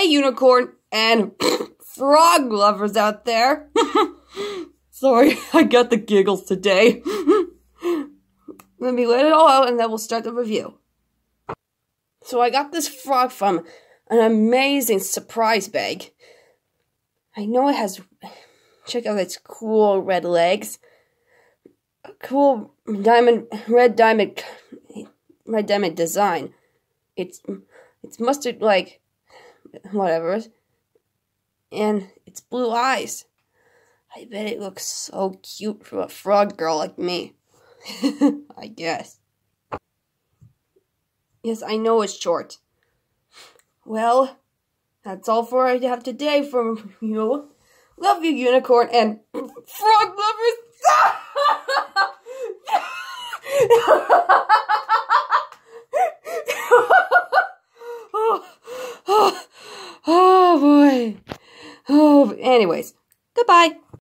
Hey, unicorn and frog lovers out there. Sorry, I got the giggles today. Let me let it all out and then we'll start the review. So I got this frog from an amazing surprise bag. I know it has, check out its cool red legs. Cool diamond, red diamond, red diamond design. It's, it's mustard like, whatever. And it's blue eyes. I bet it looks so cute for a frog girl like me. I guess. Yes, I know it's short. Well, that's all for I have today from you. Love you, unicorn, and frog lovers. Anyways, goodbye.